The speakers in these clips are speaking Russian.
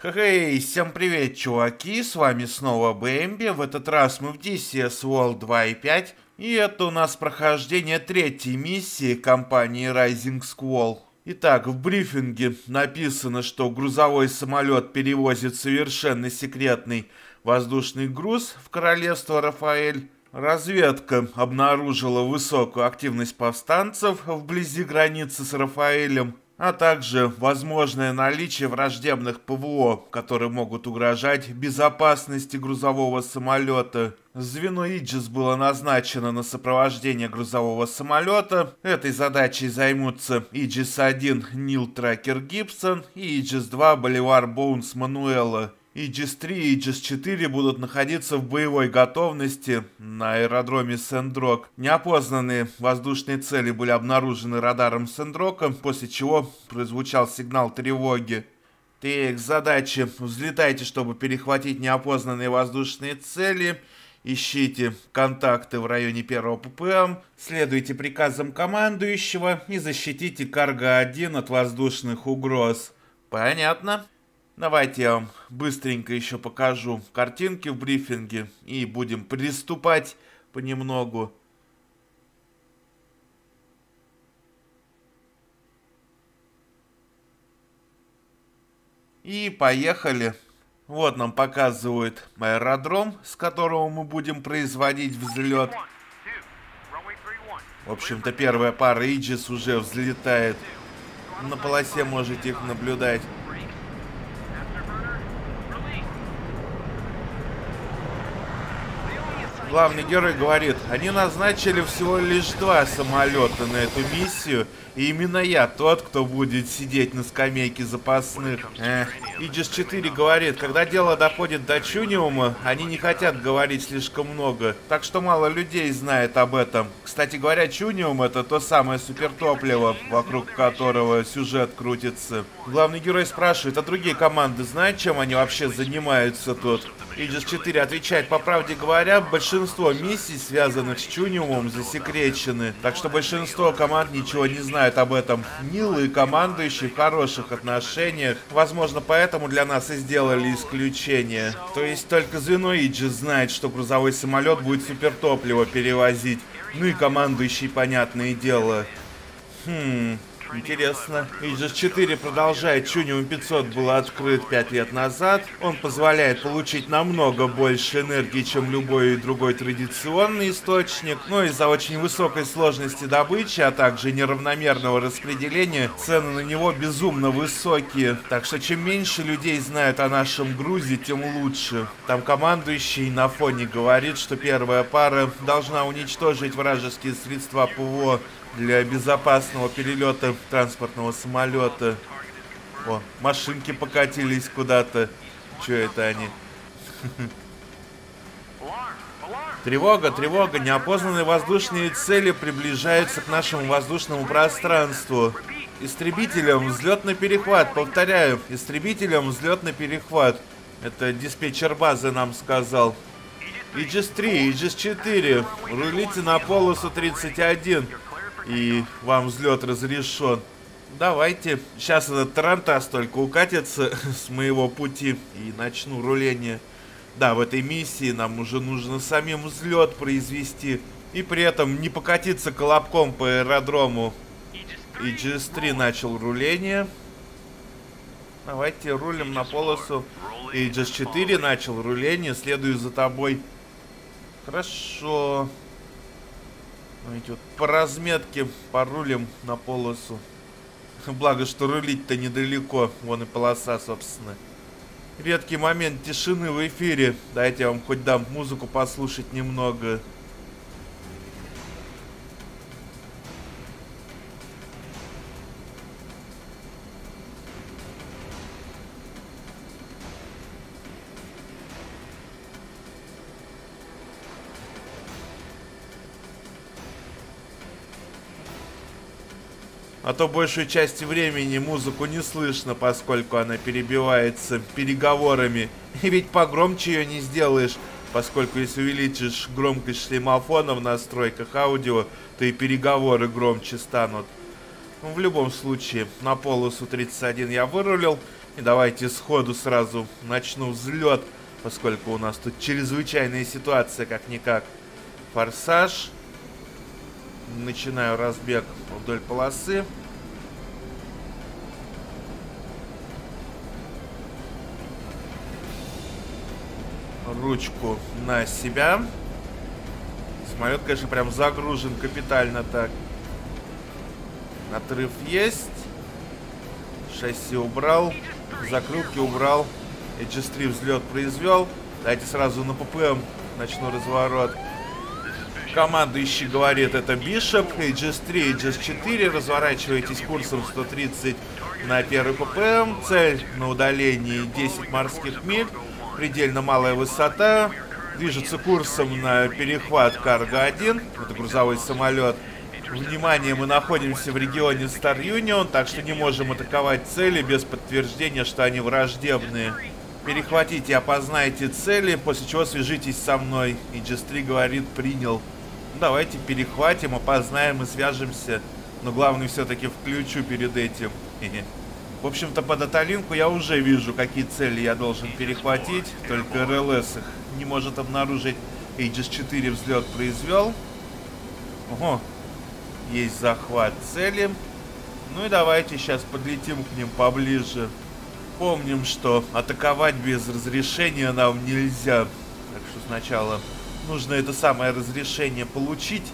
Хей, всем привет, чуваки, с вами снова Бэмби, в этот раз мы в DCS World 2.5, и это у нас прохождение третьей миссии компании Rising Squall. Итак, в брифинге написано, что грузовой самолет перевозит совершенно секретный воздушный груз в королевство Рафаэль. Разведка обнаружила высокую активность повстанцев вблизи границы с Рафаэлем а также возможное наличие враждебных ПВО, которые могут угрожать безопасности грузового самолета. Звено Иджис было назначено на сопровождение грузового самолета. Этой задачей займутся Иджис-1 Нил Тракер Гибсон и Иджис-2 Боливар Боунс Мануэла. Aegis-3 и Aegis-4 будут находиться в боевой готовности на аэродроме Сендрок. Неопознанные воздушные цели были обнаружены радаром Сендрока, после чего прозвучал сигнал тревоги. Так, задача. Взлетайте, чтобы перехватить неопознанные воздушные цели. Ищите контакты в районе первого ППМ, следуйте приказам командующего и защитите Карго-1 от воздушных угроз. Понятно. Давайте я вам быстренько еще покажу картинки в брифинге и будем приступать понемногу. И поехали. Вот нам показывают аэродром, с которого мы будем производить взлет. В общем-то, первая пара Иджис уже взлетает. На полосе можете их наблюдать. Главный герой говорит, они назначили всего лишь два самолета на эту миссию, и именно я тот, кто будет сидеть на скамейке запасных. Эх. Иджис 4 говорит, когда дело доходит до Чуниума, они не хотят говорить слишком много, так что мало людей знает об этом. Кстати говоря, Чуниум это то самое супертопливо, вокруг которого сюжет крутится. Главный герой спрашивает, а другие команды знают, чем они вообще занимаются тут? Aegis 4 отвечает, по правде говоря, большинство миссий, связанных с Чуниумом, засекречены. Так что большинство команд ничего не знают об этом. Нил и командующие в хороших отношениях. Возможно, поэтому для нас и сделали исключение. То есть только звено Aegis знает, что грузовой самолет будет супертопливо перевозить. Ну и командующий, понятное дело. Хм... Интересно. Aegis 4 продолжает. Чуниум 500 был открыт 5 лет назад. Он позволяет получить намного больше энергии, чем любой другой традиционный источник. Но из-за очень высокой сложности добычи, а также неравномерного распределения, цены на него безумно высокие. Так что чем меньше людей знают о нашем грузе, тем лучше. Там командующий на фоне говорит, что первая пара должна уничтожить вражеские средства ПВО для безопасного перелета транспортного самолета. О, машинки покатились куда-то. Че это они? Тревога, тревога, неопознанные воздушные цели приближаются к нашему воздушному пространству. Истребителям взлетный перехват, повторяю, истребителям взлетный перехват. Это диспетчер базы нам сказал. Иджис 3, Иджис 4, рулите на полосу 31 и вам взлет разрешен. Давайте. Сейчас этот тарантас только укатится с моего пути и начну руление. Да, в этой миссии нам уже нужно самим взлет произвести. И при этом не покатиться колобком по аэродрому. И GS3 начал руление. Давайте рулим на полосу. И GS4 начал руление. Следую за тобой. Хорошо. Давайте вот по разметке порулим на полосу. Благо, что рулить-то недалеко. Вон и полоса, собственно. Редкий момент тишины в эфире. Дайте я вам хоть дам музыку послушать немного. А то большую часть времени музыку не слышно, поскольку она перебивается переговорами. И ведь погромче ее не сделаешь, поскольку если увеличишь громкость шлемофона в настройках аудио, то и переговоры громче станут. Ну, в любом случае, на полосу 31 я вырулил. И давайте сходу сразу начну взлет, поскольку у нас тут чрезвычайная ситуация, как-никак. Форсаж. Начинаю разбег вдоль полосы. Ручку на себя. Самолет, конечно, прям загружен капитально так. Отрыв есть. Шасси убрал. Закрылки убрал. HS3 взлет произвел. Дайте сразу на ППМ начну разворот. Командующий говорит, это Бишоп, HS3, HS4. Разворачивайтесь курсом 130 на первый ППМ. Цель на удалении 10 морских миль. Предельно малая высота. Движется курсом на перехват Карго-1. Это грузовой самолет. Внимание, мы находимся в регионе Star Union, так что не можем атаковать цели без подтверждения, что они враждебные. Перехватите опознайте цели, после чего свяжитесь со мной. И G3 говорит, принял. Ну, давайте перехватим, опознаем и свяжемся. Но главное все-таки включу перед этим. В общем-то, по даталинку я уже вижу, какие цели я должен перехватить. Только РЛС их не может обнаружить. Aegis 4 взлет произвел. Ого, есть захват цели. Ну и давайте сейчас подлетим к ним поближе. Помним, что атаковать без разрешения нам нельзя. Так что сначала нужно это самое разрешение получить.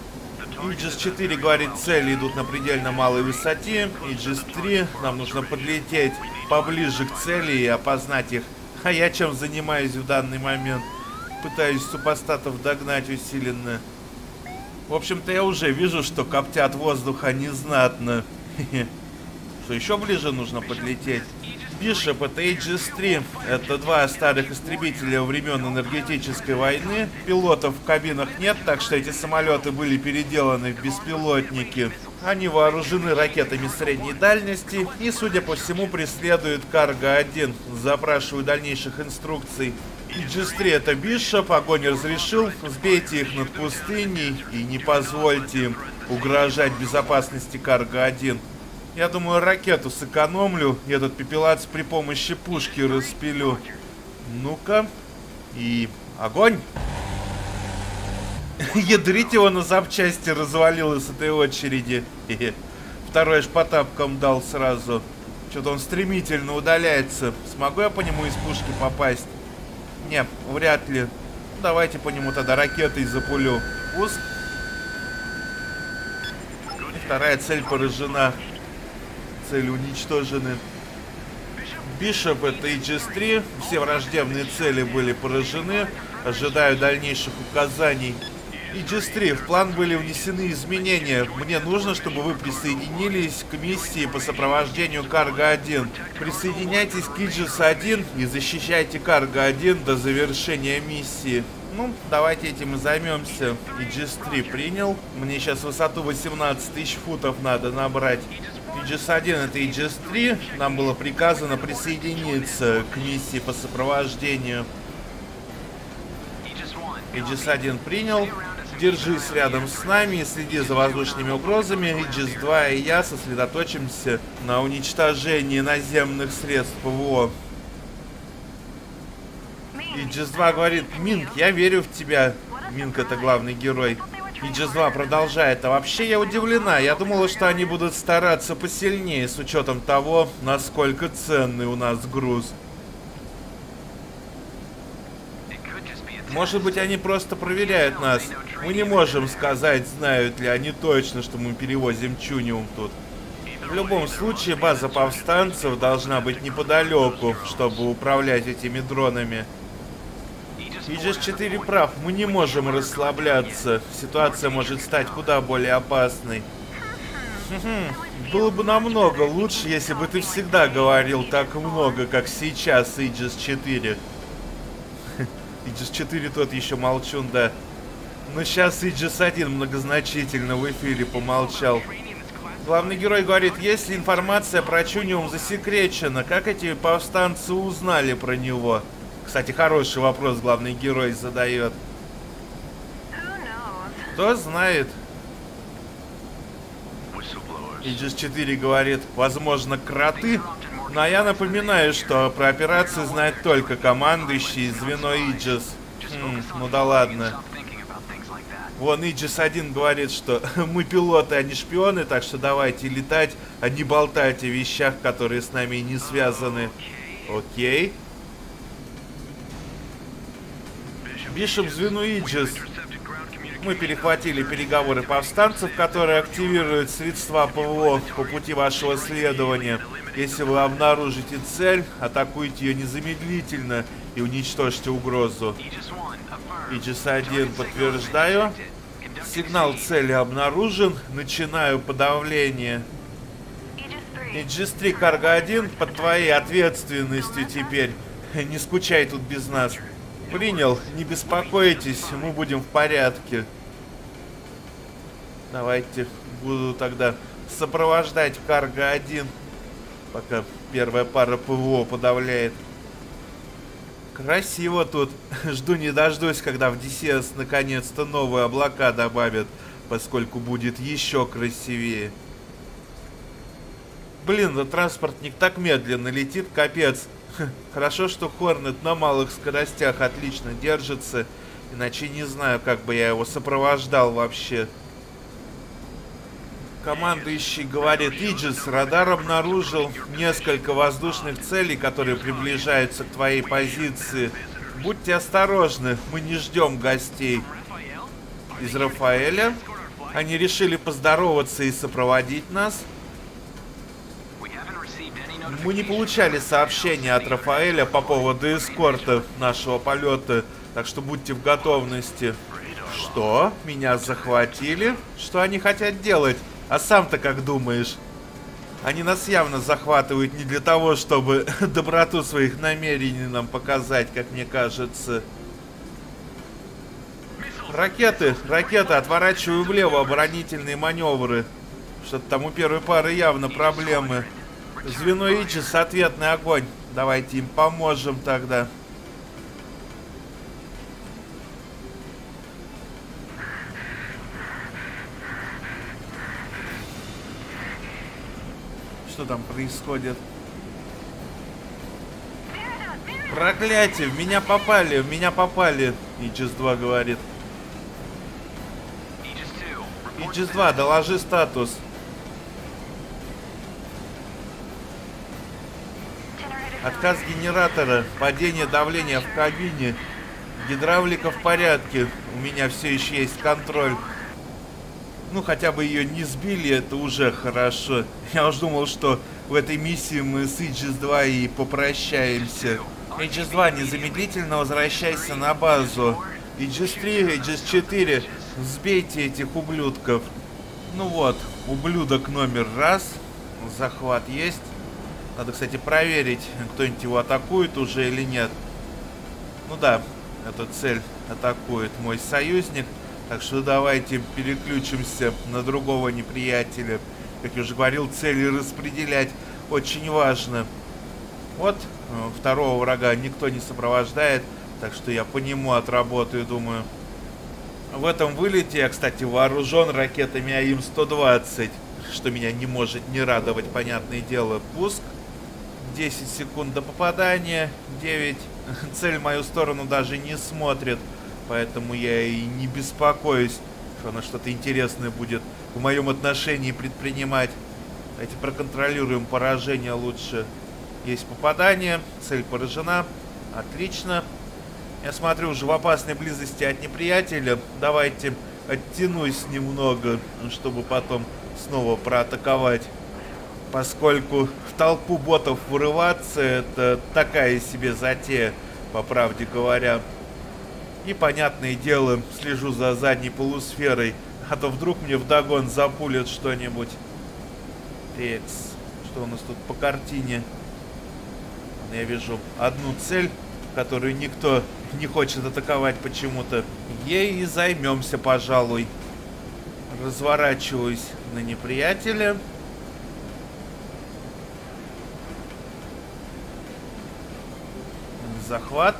Aegis 4 говорит, цели идут на предельно малой высоте. Aegis 3 нам нужно подлететь поближе к цели и опознать их. А я чем занимаюсь в данный момент? Пытаюсь супостатов догнать усиленно. В общем-то, я уже вижу, что коптят воздуха незнатно. Что еще ближе нужно подлететь? Бишоп это Aegis 3. Это два старых истребителя времен энергетической войны. Пилотов в кабинах нет, так что эти самолеты были переделаны в беспилотники. Они вооружены ракетами средней дальности и, судя по всему, преследуют Карго-1. Запрашиваю дальнейших инструкций. G3 это Бишоп, огонь разрешил, сбейте их над пустыней и не позвольте им угрожать безопасности Карго-1. Я думаю, ракету сэкономлю, и этот пепелац при помощи пушки распилю. Ну-ка, и огонь! Ядрить его на запчасти развалил из этой очереди. Второй аж по тапкам дал сразу. Что-то он стремительно удаляется. Смогу я по нему из пушки попасть? Не, вряд ли. Давайте по нему тогда ракетой запулю. Пуск. Вторая цель поражена. Цели уничтожены. Бишоп это Aegis-3. Все враждебные цели были поражены. Ожидаю дальнейших указаний. Aegis-3, в план были внесены изменения. Мне нужно, чтобы вы присоединились к миссии по сопровождению Карго-1. Присоединяйтесь к Aegis-1 и защищайте Карго-1 до завершения миссии. Ну, давайте этим и займемся. Aegis-3 принял. Мне сейчас высоту 18 тысяч футов надо набрать. Aegis-1 это Aegis-3. Нам было приказано присоединиться к миссии по сопровождению. Aegis-1 принял. Держись рядом с нами и следи за воздушными угрозами. Aegis 2 и я сосредоточимся на уничтожении наземных средств ПВО. Aegis 2 говорит, Минк, я верю в тебя. Минк это главный герой. Aegis 2 продолжает. А вообще я удивлена. Я думала, что они будут стараться посильнее с учетом того, насколько ценный у нас груз. Может быть, они просто проверяют нас. Мы не можем сказать, знают ли они точно, что мы перевозим чуниум тут. В любом случае, база повстанцев должна быть неподалеку, чтобы управлять этими дронами. Иджис 4 прав, мы не можем расслабляться. Ситуация может стать куда более опасной. Было бы намного лучше, если бы ты всегда говорил так много, как сейчас, Иджис 4. Иджис 4 тот еще молчун, да. Но сейчас Иджис 1 многозначительно в эфире помолчал. Главный герой говорит, если информация про Чуниум засекречена, как эти повстанцы узнали про него? Кстати, хороший вопрос главный герой задает. Кто знает? Иджис 4 говорит, возможно, кроты а я напоминаю, что про операцию знает только командующий звено Иджис. Хм, ну да ладно. Вон Иджис один говорит, что мы пилоты, а не шпионы, так что давайте летать, а не болтать о вещах, которые с нами не связаны. Окей. Бишоп звену Иджис. Мы перехватили переговоры повстанцев, которые активируют средства ПВО по пути вашего следования. Если вы обнаружите цель, атакуйте ее незамедлительно и уничтожьте угрозу. Иджис-1, подтверждаю. Сигнал цели обнаружен. Начинаю подавление. Иджис-3, Карго-1, под твоей ответственностью теперь. Не скучай тут без нас. Принял. Не беспокойтесь, мы будем в порядке. Давайте буду тогда сопровождать Карго-1 пока первая пара ПВО подавляет. Красиво тут. Жду не дождусь, когда в DCS наконец-то новые облака добавят, поскольку будет еще красивее. Блин, да транспортник так медленно летит, капец. Хорошо, что Хорнет на малых скоростях отлично держится, иначе не знаю, как бы я его сопровождал вообще. Командующий говорит, Иджис, радар обнаружил несколько воздушных целей, которые приближаются к твоей позиции. Будьте осторожны, мы не ждем гостей. Из Рафаэля? Они решили поздороваться и сопроводить нас? Мы не получали сообщения от Рафаэля по поводу эскорта нашего полета, так что будьте в готовности. Что? Меня захватили? Что они хотят делать? А сам-то как думаешь? Они нас явно захватывают не для того, чтобы доброту своих намерений нам показать, как мне кажется. Ракеты, ракеты, отворачиваю влево, оборонительные маневры. Что-то там у первой пары явно проблемы. Звено Ичис, ответный огонь. Давайте им поможем тогда. Что там происходит? Проклятие! В меня попали! В меня попали! Иджис 2 говорит. Иджис 2, доложи статус. Отказ генератора, падение давления в кабине, гидравлика в порядке. У меня все еще есть контроль ну, хотя бы ее не сбили, это уже хорошо. Я уж думал, что в этой миссии мы с Aegis 2 и попрощаемся. Aegis 2, незамедлительно возвращайся на базу. Aegis 3, Aegis 4, сбейте этих ублюдков. Ну вот, ублюдок номер раз. Захват есть. Надо, кстати, проверить, кто-нибудь его атакует уже или нет. Ну да, эта цель атакует мой союзник. Так что давайте переключимся на другого неприятеля. Как я уже говорил, цели распределять очень важно. Вот, э, второго врага никто не сопровождает, так что я по нему отработаю, думаю. В этом вылете я, кстати, вооружен ракетами АИМ-120, что меня не может не радовать, понятное дело. Пуск. 10 секунд до попадания. 9. Цель в мою сторону даже не смотрит. Поэтому я и не беспокоюсь, что она что-то интересное будет в моем отношении предпринимать. Давайте проконтролируем поражение лучше. Есть попадание, цель поражена. Отлично. Я смотрю, уже в опасной близости от неприятеля. Давайте оттянусь немного, чтобы потом снова проатаковать. Поскольку в толпу ботов вырываться, это такая себе затея, по правде говоря. И, понятное дело, слежу за задней полусферой, а то вдруг мне вдогон запулят что-нибудь. Текс. Что у нас тут по картине? Я вижу одну цель, которую никто не хочет атаковать почему-то. Ей и займемся, пожалуй. Разворачиваюсь на неприятеля. Захват.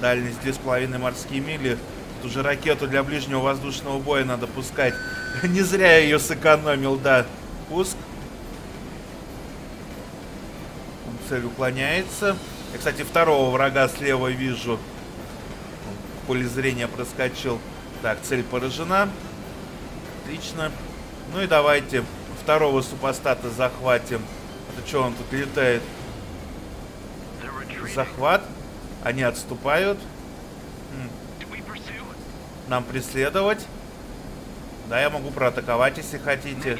Дальность 2,5 морские мили. Тут уже ракету для ближнего воздушного боя надо пускать. Не зря я ее сэкономил, да. Пуск. Цель уклоняется. Я, кстати, второго врага слева вижу. Поле зрения проскочил. Так, цель поражена. Отлично. Ну и давайте второго супостата захватим. Что он тут летает? Захват. Они отступают. Нам преследовать. Да, я могу проатаковать, если хотите.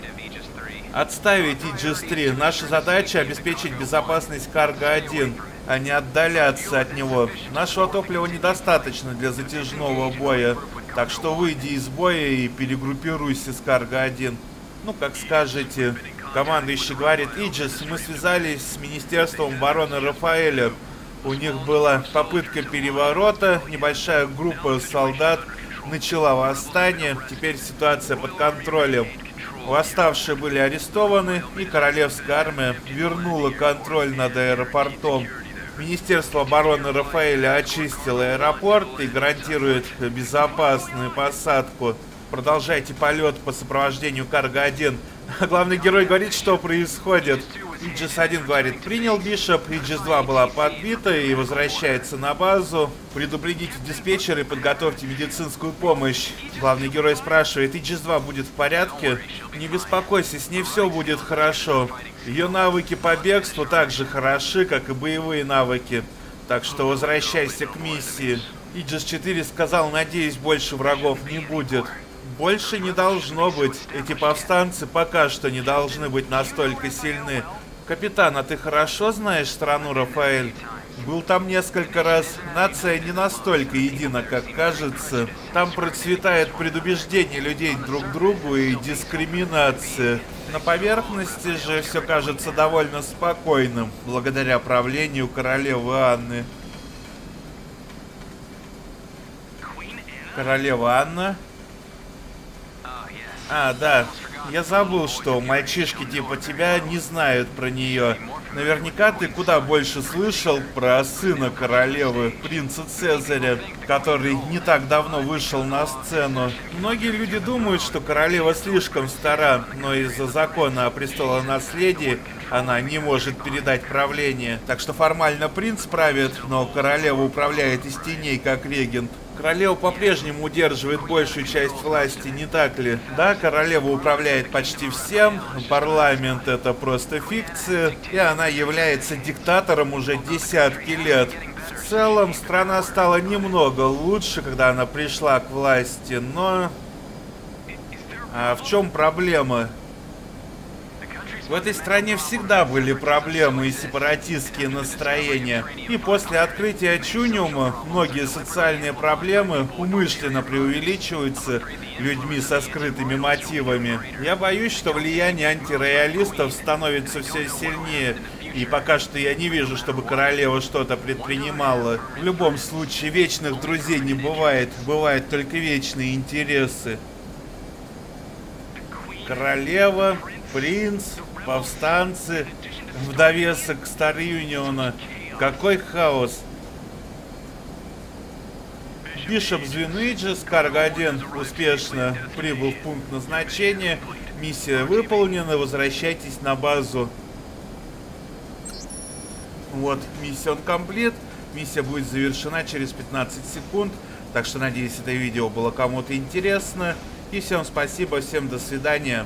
Отставить Иджис-3. Наша задача обеспечить безопасность Карга-1, а не отдаляться от него. Нашего топлива недостаточно для затяжного боя, так что выйди из боя и перегруппируйся с Карга-1. Ну, как скажете. Командующий говорит, Иджис, мы связались с Министерством обороны Рафаэля. У них была попытка переворота, небольшая группа солдат начала восстание, теперь ситуация под контролем. Восставшие были арестованы, и королевская армия вернула контроль над аэропортом. Министерство обороны Рафаэля очистило аэропорт и гарантирует безопасную посадку. Продолжайте полет по сопровождению Карго-1. Главный герой говорит, что происходит. Иджис 1 говорит, принял Бишоп, Иджис 2 была подбита и возвращается на базу. Предупредите диспетчера и подготовьте медицинскую помощь. Главный герой спрашивает, Иджис 2 будет в порядке? Не беспокойся, с ней все будет хорошо. Ее навыки по бегству так же хороши, как и боевые навыки. Так что возвращайся к миссии. Иджис 4 сказал, надеюсь, больше врагов не будет. Больше не должно быть. Эти повстанцы пока что не должны быть настолько сильны. Капитан, а ты хорошо знаешь страну Рафаэль? Был там несколько раз. Нация не настолько едина, как кажется. Там процветает предубеждение людей друг к другу и дискриминация. На поверхности же все кажется довольно спокойным, благодаря правлению королевы Анны. Королева Анна? А, да. Я забыл, что мальчишки типа тебя не знают про нее. Наверняка ты куда больше слышал про сына королевы, принца Цезаря, который не так давно вышел на сцену. Многие люди думают, что королева слишком стара, но из-за закона о престолонаследии она не может передать правление. Так что формально принц правит, но королева управляет из теней, как регент. Королева по-прежнему удерживает большую часть власти, не так ли? Да, королева управляет почти всем, парламент это просто фикция, и она является диктатором уже десятки лет. В целом, страна стала немного лучше, когда она пришла к власти, но... А в чем проблема? В этой стране всегда были проблемы и сепаратистские настроения. И после открытия Чуниума многие социальные проблемы умышленно преувеличиваются людьми со скрытыми мотивами. Я боюсь, что влияние антироялистов становится все сильнее. И пока что я не вижу, чтобы королева что-то предпринимала. В любом случае, вечных друзей не бывает. Бывают только вечные интересы. Королева, принц, повстанцы, в довесок Стар Юниона. Какой хаос. Бишоп Звенуиджи, Каргаден успешно прибыл в пункт назначения. Миссия выполнена, возвращайтесь на базу. Вот, миссия он комплит. Миссия будет завершена через 15 секунд. Так что надеюсь, это видео было кому-то интересно. И всем спасибо, всем до свидания.